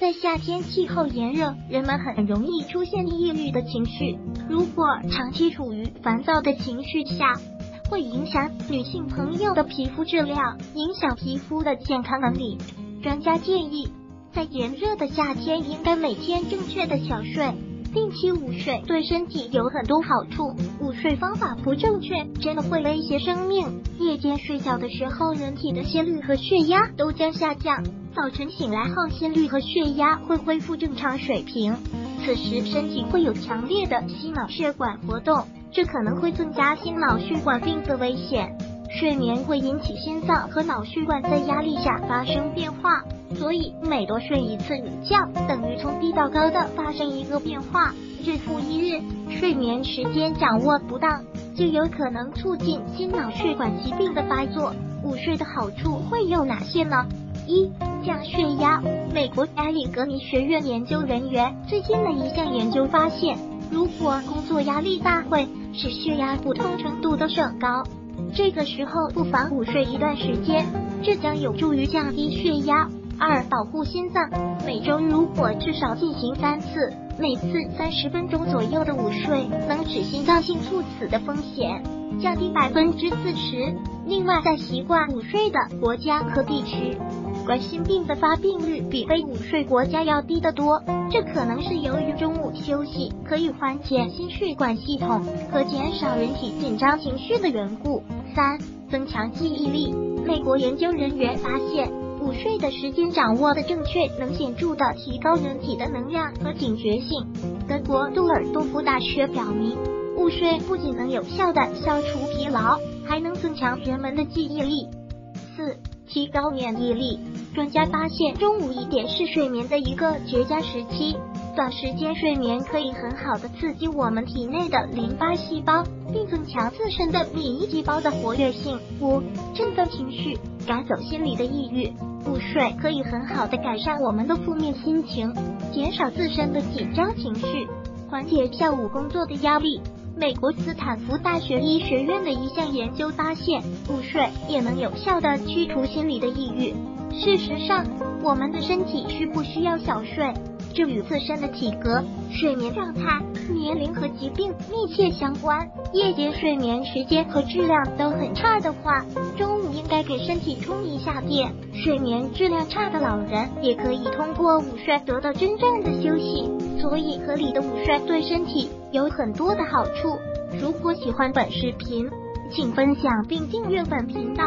在夏天气候炎热，人们很容易出现抑郁的情绪。如果长期处于烦躁的情绪下，会影响女性朋友的皮肤质量，影响皮肤的健康能力。专家建议，在炎热的夏天，应该每天正确的小睡，定期午睡，对身体有很多好处。午睡方法不正确，真的会威胁生命。夜间睡觉的时候，人体的心率和血压都将下降。早晨醒来后，心率和血压会恢复正常水平，此时身体会有强烈的心脑血管活动，这可能会增加心脑血管病的危险。睡眠会引起心脏和脑血管在压力下发生变化，所以每多睡一次午觉，等于从低到高的发生一个变化。日复一日，睡眠时间掌握不当，就有可能促进心脑血管疾病的发作。午睡的好处会有哪些呢？一降血压。美国埃里格尼学院研究人员最近的一项研究发现，如果工作压力大会使血压不同程度的升高，这个时候不妨午睡一段时间，这将有助于降低血压。二保护心脏。每周如果至少进行三次，每次三十分钟左右的午睡，能使心脏性猝死的风险降低百分之四十。另外，在习惯午睡的国家和地区。冠心病的发病率比非午睡国家要低得多，这可能是由于中午休息可以缓解心血管系统和减少人体紧张情绪的缘故。三、增强记忆力。美国研究人员发现，午睡的时间掌握的正确，能显著的提高人体的能量和警觉性。德国杜尔多夫大学表明，午睡不仅能有效的消除疲劳，还能增强人们的记忆力。四、提高免疫力。专家发现，中午一点是睡眠的一个绝佳时期。短时间睡眠可以很好的刺激我们体内的淋巴细胞，并增强自身的免疫细胞的活跃性。五、振奋情绪，赶走心理的抑郁。午睡可以很好的改善我们的负面心情，减少自身的紧张情绪，缓解下午工作的压力。美国斯坦福大学医学院的一项研究发现，午睡也能有效的驱除心理的抑郁。事实上，我们的身体需不需要小睡，这与自身的体格、睡眠状态、年龄和疾病密切相关。夜间睡眠时间和质量都很差的话，中午应该给身体充一下电。睡眠质量差的老人也可以通过午睡得到真正的休息。所以，合理的午睡对身体有很多的好处。如果喜欢本视频，请分享并订阅本频道。